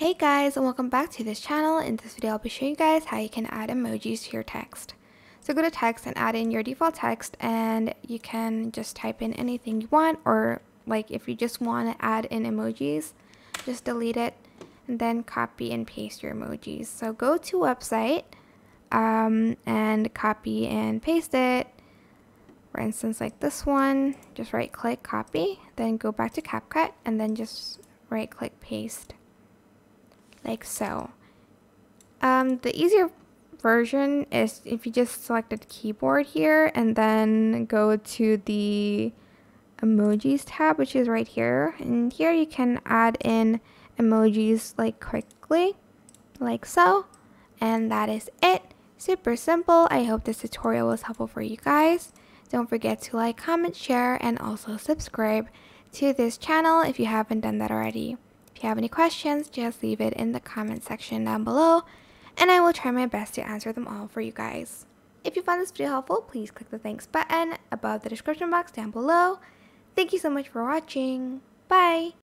Hey guys and welcome back to this channel. In this video I'll be showing you guys how you can add emojis to your text. So go to text and add in your default text and you can just type in anything you want or like if you just want to add in emojis just delete it and then copy and paste your emojis. So go to website um, and copy and paste it. For instance like this one just right click copy then go back to CapCut and then just right click paste like so. Um, the easier version is if you just select the keyboard here and then go to the emojis tab which is right here. And here you can add in emojis like quickly like so. And that is it. Super simple. I hope this tutorial was helpful for you guys. Don't forget to like comment share and also subscribe to this channel if you haven't done that already if you have any questions, just leave it in the comment section down below, and I will try my best to answer them all for you guys. If you found this video helpful, please click the thanks button above the description box down below. Thank you so much for watching. Bye!